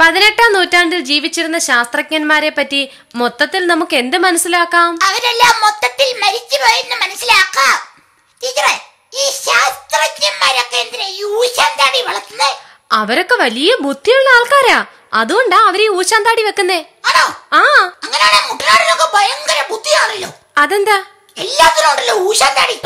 പതിനെട്ടാം നൂറ്റാണ്ടിൽ ജീവിച്ചിരുന്ന ശാസ്ത്രജ്ഞന്മാരെ പറ്റി മൊത്തത്തിൽ നമുക്ക് എന്ത് മനസ്സിലാക്കാം? അവരെല്ലാം മൊത്തത്തിൽ മരിച്ചുപോയെന്ന് മനസ്സിലാക്കാം. ടീച്ചറെ ഈ ശാസ്ത്രജ്ഞന്മാരൊക്കെ എന്തിനാ ഈ ഊശാന്താടി അവരൊക്കെ വലിയ ബുദ്ധിയുള്ള ആൾക്കാരാ. അതുകൊണ്ടാ അവർ ഈ ഊശാന്താടി വെക്കുന്നേ. ആണോ? ആ. അങ്ങനെയാണെങ്കിൽ മുട്ടനാടിനൊക്കെ ഭയങ്കര ബുദ്ധിയാണല്ലോ. അതെന്താ? എല്ലാത്തിനോടല്ലോ ഉണ്ടല്ലോ ഊശാന്താടി